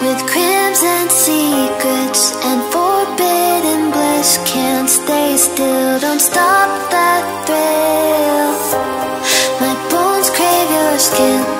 With crimson secrets and forbidden bliss Can't stay still, don't stop that thrill. My bones crave your skin,